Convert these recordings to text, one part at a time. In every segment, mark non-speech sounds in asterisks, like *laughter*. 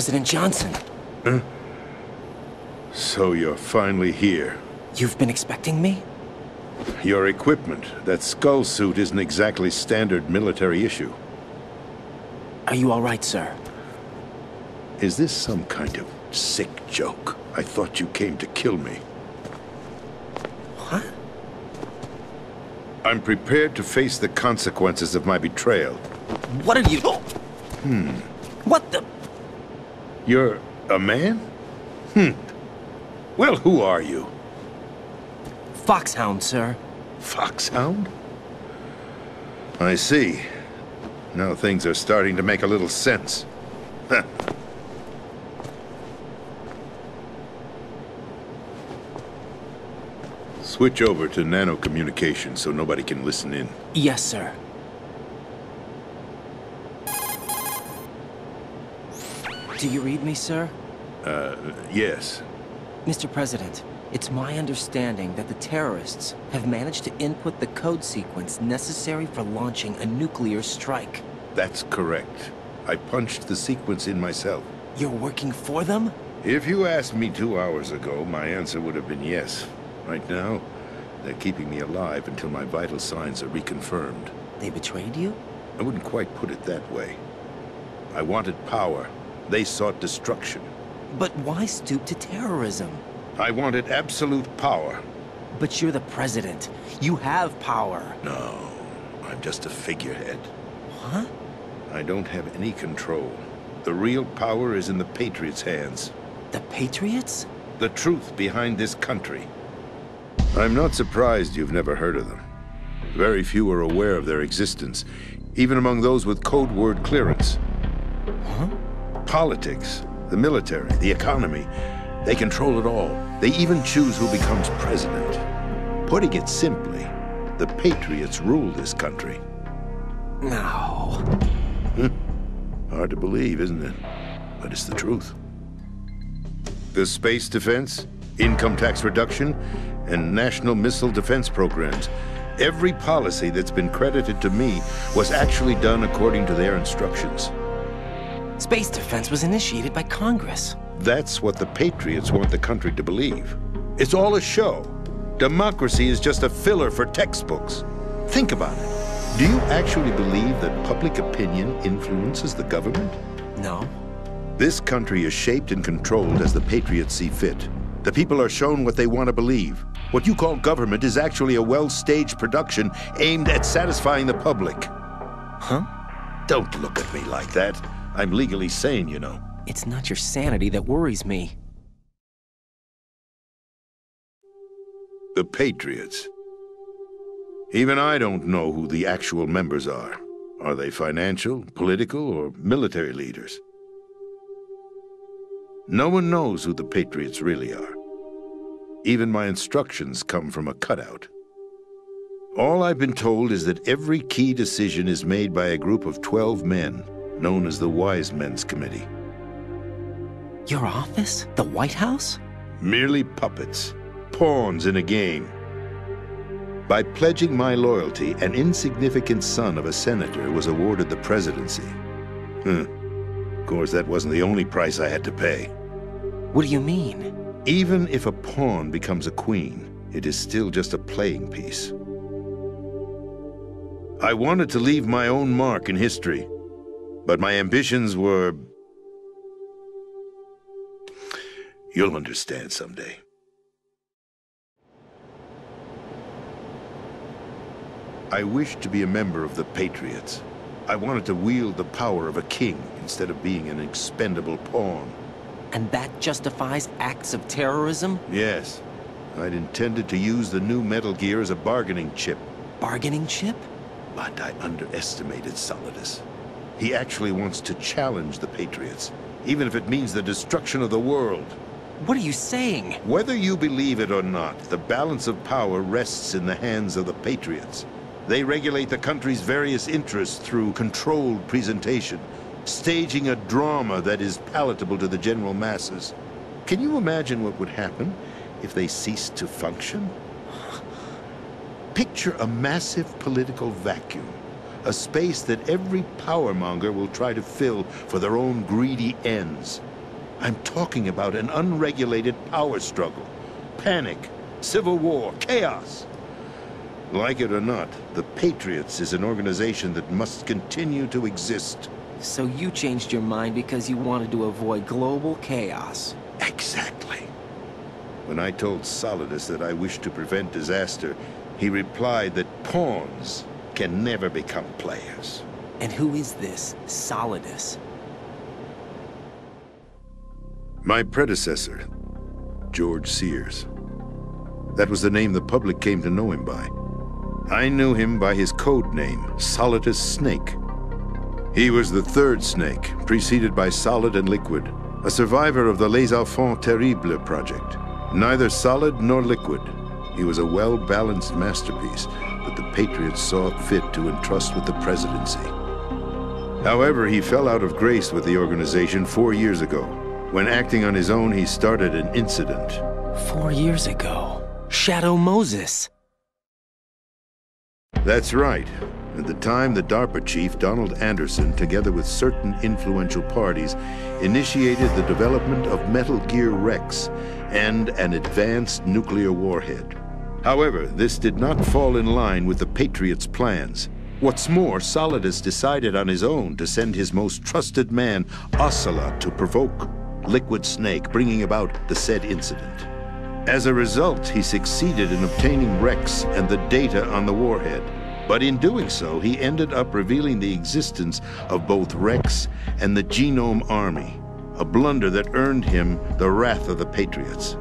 President Johnson. So you're finally here. You've been expecting me? Your equipment, that skull suit isn't exactly standard military issue. Are you all right, sir? Is this some kind of sick joke? I thought you came to kill me. What? I'm prepared to face the consequences of my betrayal. What are you... Hmm. What the... You're a man? Hmm. Well, who are you? Foxhound, sir. Foxhound? I see. Now things are starting to make a little sense. Switch over to nano communication so nobody can listen in. Yes, sir. Do you read me, sir? Uh, yes. Mr. President, it's my understanding that the terrorists have managed to input the code sequence necessary for launching a nuclear strike. That's correct. I punched the sequence in myself. You're working for them? If you asked me two hours ago, my answer would have been yes. Right now, they're keeping me alive until my vital signs are reconfirmed. They betrayed you? I wouldn't quite put it that way. I wanted power. They sought destruction. But why stoop to terrorism? I wanted absolute power. But you're the president. You have power. No, I'm just a figurehead. What? I don't have any control. The real power is in the Patriots' hands. The Patriots? The truth behind this country. I'm not surprised you've never heard of them. Very few are aware of their existence, even among those with code word clearance. Huh? Politics, the military, the economy, they control it all. They even choose who becomes president. Putting it simply, the Patriots rule this country. No. Hmm. Hard to believe, isn't it? But it's the truth. The space defense, income tax reduction, and national missile defense programs. Every policy that's been credited to me was actually done according to their instructions. Space defense was initiated by Congress. That's what the Patriots want the country to believe. It's all a show. Democracy is just a filler for textbooks. Think about it. Do you actually believe that public opinion influences the government? No. This country is shaped and controlled as the Patriots see fit. The people are shown what they want to believe. What you call government is actually a well-staged production aimed at satisfying the public. Huh? Don't look at me like that. I'm legally sane, you know. It's not your sanity that worries me. The Patriots. Even I don't know who the actual members are. Are they financial, political, or military leaders? No one knows who the Patriots really are. Even my instructions come from a cutout. All I've been told is that every key decision is made by a group of 12 men, known as the Wise Men's Committee. Your office? The White House? Merely puppets, pawns in a game. By pledging my loyalty, an insignificant son of a senator was awarded the presidency. Huh. Of course, that wasn't the only price I had to pay. What do you mean? Even if a pawn becomes a queen, it is still just a playing piece. I wanted to leave my own mark in history, but my ambitions were... You'll understand someday. I wished to be a member of the Patriots. I wanted to wield the power of a king instead of being an expendable pawn. And that justifies acts of terrorism? Yes. I'd intended to use the new Metal Gear as a bargaining chip. Bargaining chip? But I underestimated Solidus. He actually wants to challenge the Patriots, even if it means the destruction of the world. What are you saying? Whether you believe it or not, the balance of power rests in the hands of the Patriots. They regulate the country's various interests through controlled presentation, staging a drama that is palatable to the general masses. Can you imagine what would happen if they ceased to function? *sighs* Picture a massive political vacuum, a space that every powermonger will try to fill for their own greedy ends. I'm talking about an unregulated power struggle. Panic, civil war, chaos. Like it or not, the Patriots is an organization that must continue to exist. So you changed your mind because you wanted to avoid global chaos. Exactly. When I told Solidus that I wished to prevent disaster, he replied that pawns can never become players. And who is this Solidus? My predecessor, George Sears. That was the name the public came to know him by. I knew him by his code name, Solidus Snake. He was the third snake, preceded by Solid and Liquid, a survivor of the Les Enfants Terribles project. Neither solid nor liquid, he was a well-balanced masterpiece that the Patriots saw fit to entrust with the presidency. However, he fell out of grace with the organization four years ago. When acting on his own, he started an incident. Four years ago. Shadow Moses. That's right. At the time, the DARPA chief, Donald Anderson, together with certain influential parties, initiated the development of Metal Gear Rex and an advanced nuclear warhead. However, this did not fall in line with the Patriots' plans. What's more, Solidus decided on his own to send his most trusted man, Ocelot, to provoke Liquid Snake, bringing about the said incident. As a result, he succeeded in obtaining Rex and the data on the warhead. But in doing so, he ended up revealing the existence of both Rex and the Genome Army, a blunder that earned him the wrath of the Patriots.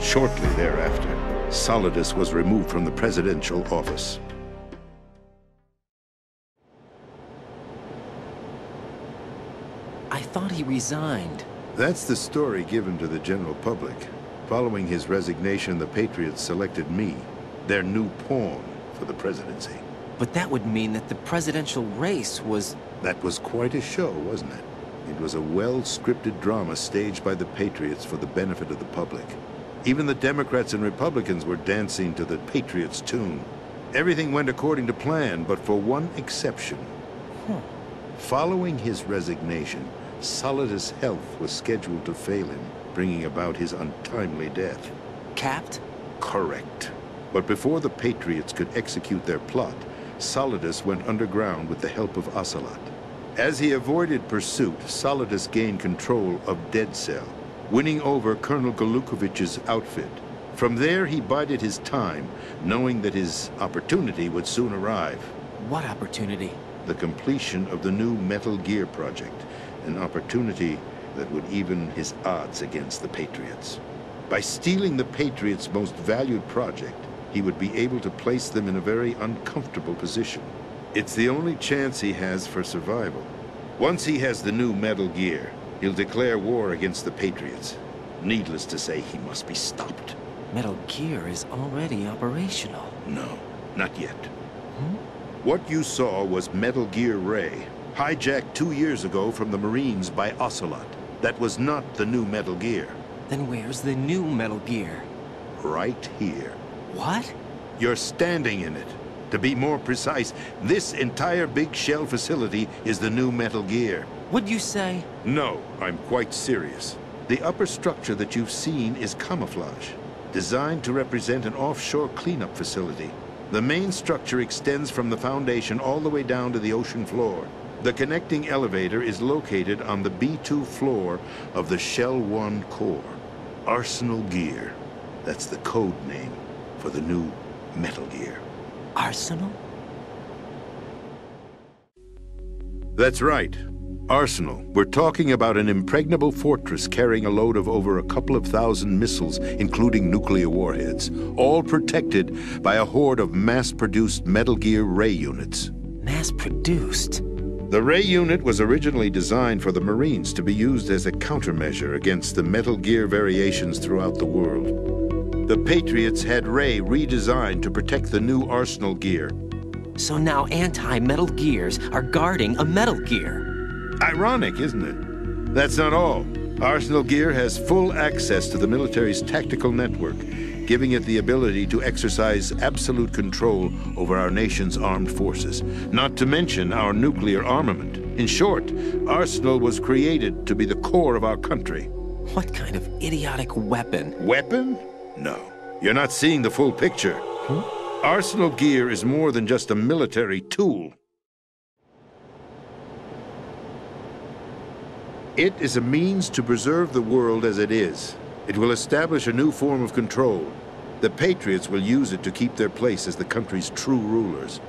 Shortly thereafter, Solidus was removed from the presidential office. I thought he resigned. That's the story given to the general public. Following his resignation, the Patriots selected me, their new pawn, for the presidency. But that would mean that the presidential race was... That was quite a show, wasn't it? It was a well-scripted drama staged by the Patriots for the benefit of the public. Even the Democrats and Republicans were dancing to the Patriots' tune. Everything went according to plan, but for one exception. Huh. Following his resignation, Solidus' health was scheduled to fail him, bringing about his untimely death. Capped? Correct. But before the Patriots could execute their plot, Solidus went underground with the help of Ocelot. As he avoided pursuit, Solidus gained control of Dead Cell, winning over Colonel Gurlukovich's outfit. From there, he bided his time, knowing that his opportunity would soon arrive. What opportunity? The completion of the new Metal Gear project, an opportunity that would even his odds against the Patriots. By stealing the Patriots' most valued project, he would be able to place them in a very uncomfortable position. It's the only chance he has for survival. Once he has the new Metal Gear, he'll declare war against the Patriots. Needless to say, he must be stopped. Metal Gear is already operational. No, not yet. Hmm? What you saw was Metal Gear Ray, hijacked two years ago from the Marines by Ocelot. That was not the new Metal Gear. Then where's the new Metal Gear? Right here. What? You're standing in it. To be more precise, this entire big shell facility is the new Metal Gear. What'd you say? No, I'm quite serious. The upper structure that you've seen is camouflage, designed to represent an offshore cleanup facility. The main structure extends from the foundation all the way down to the ocean floor. The connecting elevator is located on the B2 floor of the Shell 1 core. Arsenal Gear. That's the code name for the new Metal Gear. Arsenal? That's right. Arsenal. We're talking about an impregnable fortress carrying a load of over a couple of thousand missiles, including nuclear warheads, all protected by a horde of mass-produced Metal Gear Ray units. Mass-produced? The Ray unit was originally designed for the Marines to be used as a countermeasure against the Metal Gear variations throughout the world. The Patriots had Ray redesigned to protect the new Arsenal gear. So now anti-Metal Gears are guarding a Metal Gear. Ironic, isn't it? That's not all. Arsenal Gear has full access to the military's tactical network, giving it the ability to exercise absolute control over our nation's armed forces, not to mention our nuclear armament. In short, Arsenal was created to be the core of our country. What kind of idiotic weapon? Weapon? No. You're not seeing the full picture. Hmm? Arsenal gear is more than just a military tool. It is a means to preserve the world as it is. It will establish a new form of control. The Patriots will use it to keep their place as the country's true rulers.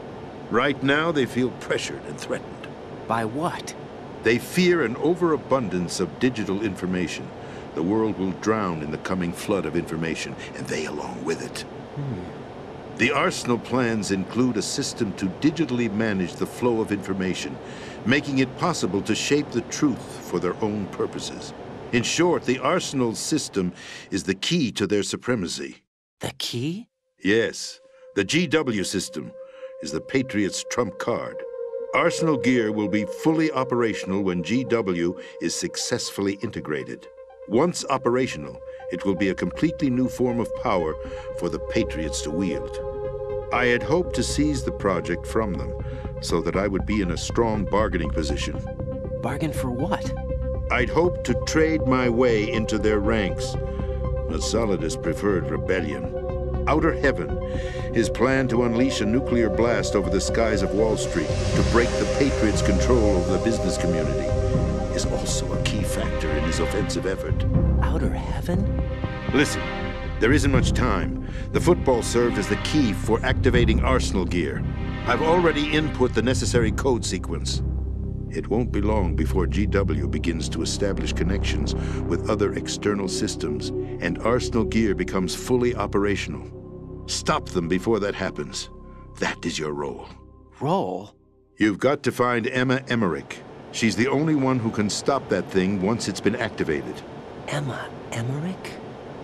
Right now, they feel pressured and threatened. By what? They fear an overabundance of digital information. The world will drown in the coming flood of information, and they along with it. Hmm. The Arsenal plans include a system to digitally manage the flow of information, making it possible to shape the truth for their own purposes. In short, the Arsenal system is the key to their supremacy. The key? Yes, the GW system is the Patriots' trump card. Arsenal gear will be fully operational when GW is successfully integrated. Once operational, it will be a completely new form of power for the Patriots to wield. I had hoped to seize the project from them so that I would be in a strong bargaining position. Bargain for what? I'd hoped to trade my way into their ranks, but Solidus preferred rebellion. Outer Heaven, his plan to unleash a nuclear blast over the skies of Wall Street to break the Patriots' control over the business community, is also a key factor in his offensive effort. Outer heaven? Listen, there isn't much time. The football served as the key for activating Arsenal gear. I've already input the necessary code sequence. It won't be long before GW begins to establish connections with other external systems, and Arsenal gear becomes fully operational. Stop them before that happens. That is your role. Roll? You've got to find Emma Emmerich. She's the only one who can stop that thing once it's been activated. Emma Emmerich?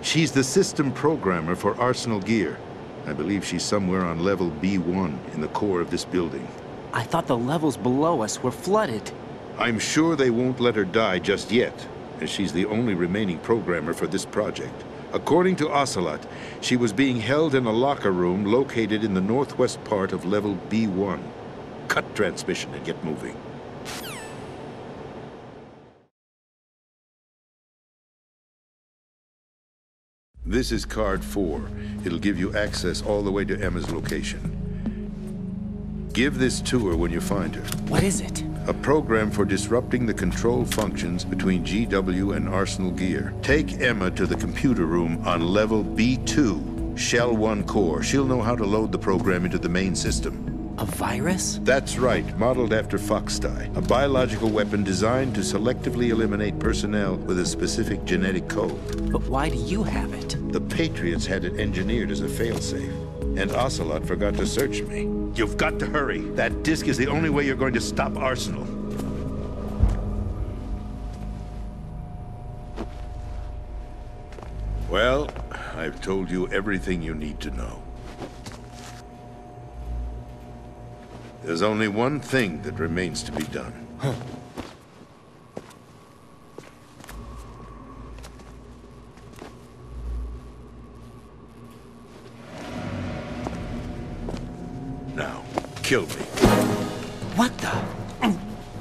She's the system programmer for Arsenal Gear. I believe she's somewhere on level B1 in the core of this building. I thought the levels below us were flooded. I'm sure they won't let her die just yet, as she's the only remaining programmer for this project. According to Ocelot, she was being held in a locker room located in the northwest part of level B1. Cut transmission and get moving. This is card 4. It'll give you access all the way to Emma's location. Give this to her when you find her. What is it? A program for disrupting the control functions between GW and Arsenal Gear. Take Emma to the computer room on level B2, Shell 1 core. She'll know how to load the program into the main system. A virus? That's right, modeled after Foxdie, a biological weapon designed to selectively eliminate personnel with a specific genetic code. But why do you have it? The Patriots had it engineered as a failsafe, and Ocelot forgot to search me. You've got to hurry. That disk is the only way you're going to stop Arsenal. Well, I've told you everything you need to know. There's only one thing that remains to be done. Now, kill me. What the?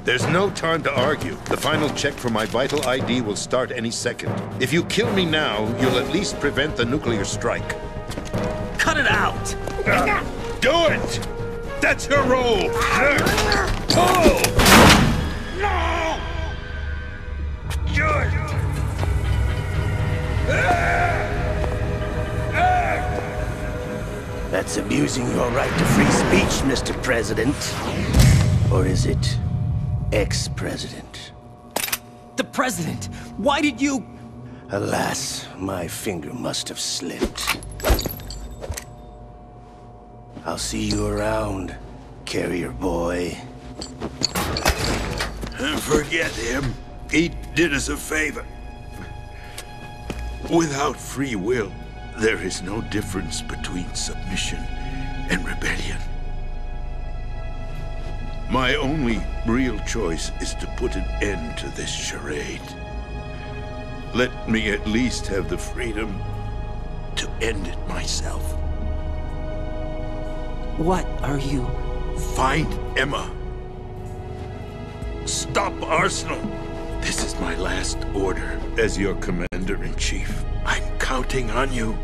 There's no time to argue. The final check for my vital ID will start any second. If you kill me now, you'll at least prevent the nuclear strike. Cut it out! Uh, do it! That's your role! Pull! No! Do it! That's abusing your right to free speech, Mr. President. Or is it ex-president? The president! Why did you... Alas, my finger must have slipped. I'll see you around, carrier boy. Forget him. He did us a favor. Without free will, there is no difference between submission and rebellion. My only real choice is to put an end to this charade. Let me at least have the freedom to end it myself. What are you... Find Emma. Stop Arsenal! This is my last order as your commander-in-chief. I'm counting on you.